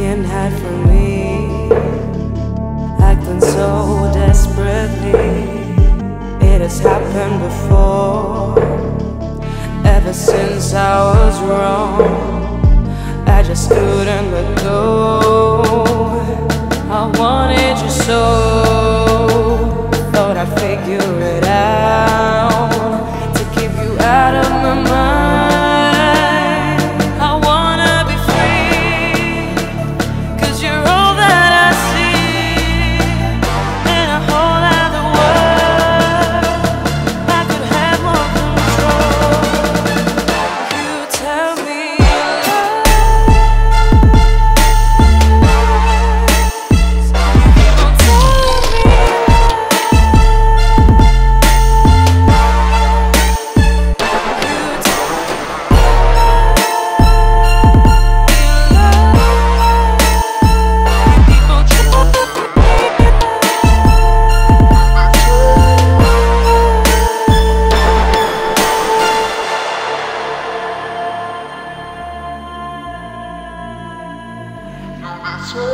can hide from me. Acting so desperately. It has happened before. Ever since I was wrong I just couldn't let go. I wanted you so. Thought I'd figure it out To keep you out of Can't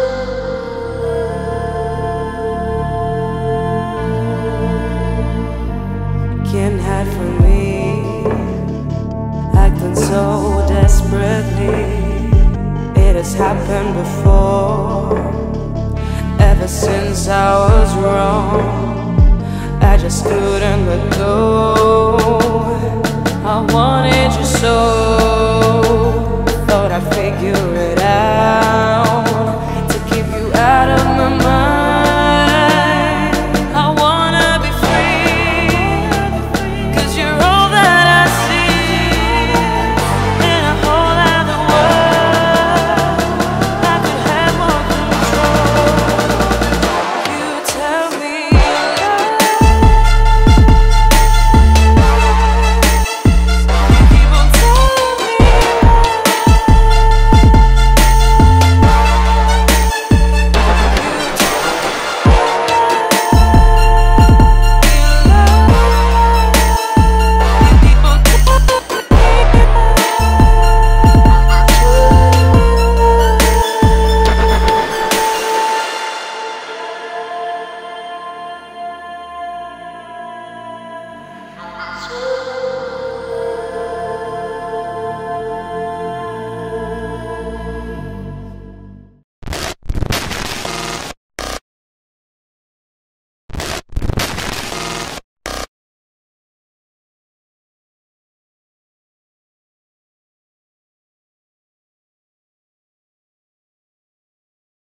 hide from me, acting so desperately. It has happened before. Ever since I was wrong, I just couldn't let go. I wanted you so,